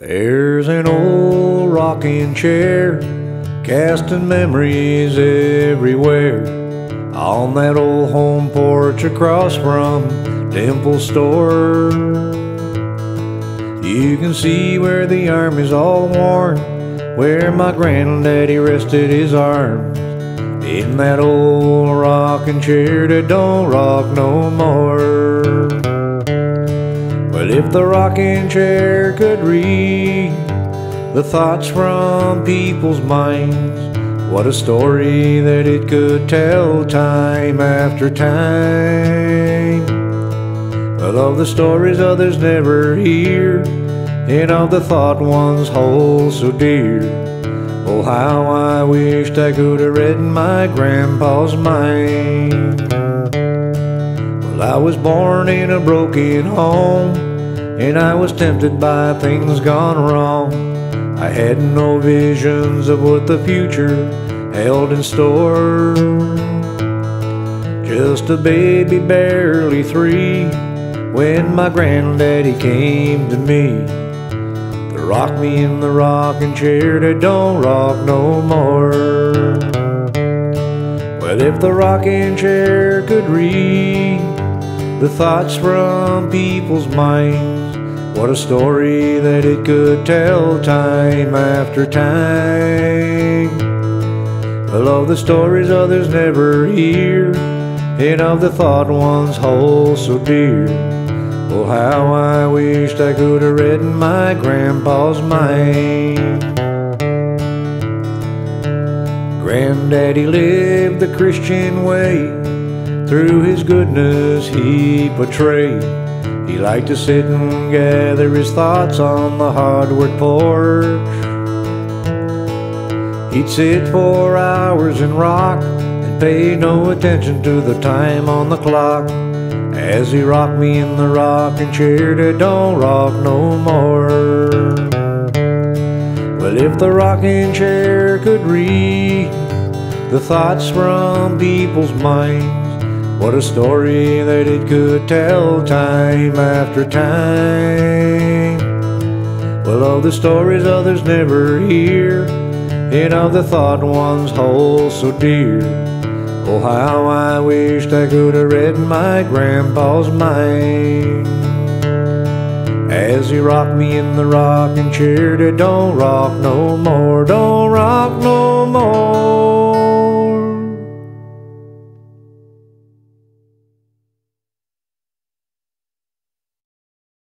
There's an old rocking chair, casting memories everywhere. On that old home porch across from Dimple Store. You can see where the arm is all worn, where my granddaddy rested his arms. In that old rocking chair that don't rock no more. Well, if the rocking chair could read the thoughts from people's minds, what a story that it could tell time after time. Well, of the stories others never hear, and of the thought ones hold so dear. Oh, how I wished I could have read my grandpa's mind. Well, I was born in a broken home, and I was tempted by things gone wrong. I had no visions of what the future held in store. Just a baby, barely three, when my granddaddy came to me. To rock me in the rocking chair that don't rock no more. Well, if the rocking chair could read the thoughts from people's minds, what a story that it could tell time after time. Well, of the stories others never hear, and of the thought ones hold so dear. Oh, how I wished I could have read my grandpa's mind. Granddaddy lived the Christian way. Through his goodness he portrayed. He liked to sit and gather his thoughts on the hardwood porch. He'd sit for hours and rock and pay no attention to the time on the clock. As he rocked me in the rocking chair that don't rock no more. Well, if the rocking chair could read the thoughts from people's minds, what a story that it could tell time after time. Well, of the stories others never hear, and of the thought ones hold so dear. Oh, how I wished I could have read my grandpa's mind. As he rocked me in the rocking chair that don't rock no